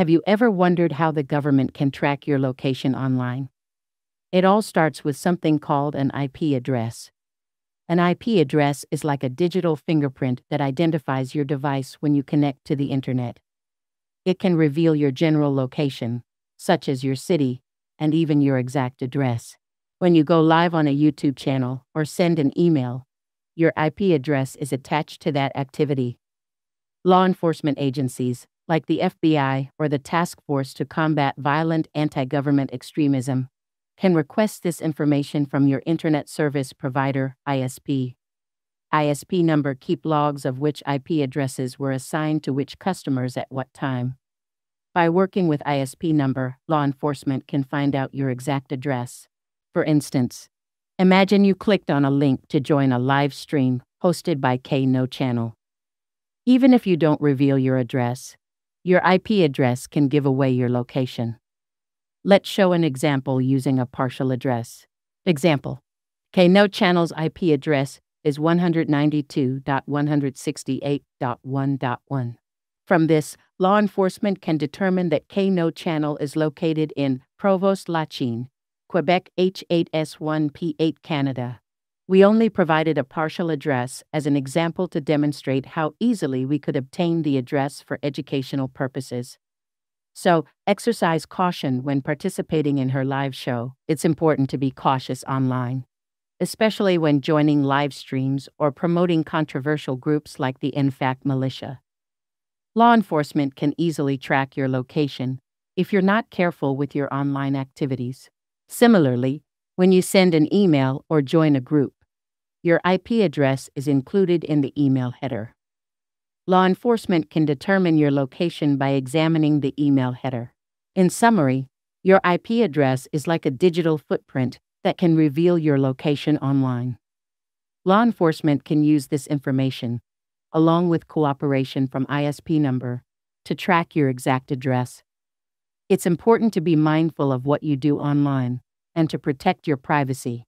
Have you ever wondered how the government can track your location online? It all starts with something called an IP address. An IP address is like a digital fingerprint that identifies your device when you connect to the internet. It can reveal your general location, such as your city, and even your exact address. When you go live on a YouTube channel or send an email, your IP address is attached to that activity. Law enforcement agencies, like the FBI or the Task Force to Combat Violent Anti Government Extremism, can request this information from your Internet Service Provider, ISP. ISP number keep logs of which IP addresses were assigned to which customers at what time. By working with ISP number, law enforcement can find out your exact address. For instance, imagine you clicked on a link to join a live stream hosted by KayNoChannel. Even if you don't reveal your address, your IP address can give away your location. Let's show an example using a partial address. Example KayNoChannel's IP address is 192.168.1.1. From this, law enforcement can determine that KayNoChannel is located in Provost-Lachine, Quebec H8S1P8 Canada. We only provided a partial address as an example to demonstrate how easily we could obtain the address for educational purposes. So, exercise caution when participating in her live show. It's important to be cautious online, especially when joining live streams or promoting controversial groups like the NFAC militia. Law enforcement can easily track your location if you're not careful with your online activities. Similarly, when you send an email or join a group, your IP address is included in the email header. Law enforcement can determine your location by examining the email header. In summary, your IP address is like a digital footprint that can reveal your location online. Law enforcement can use this information along with cooperation from ISP number, to track your exact address. It's important to be mindful of what you do online and to protect your privacy.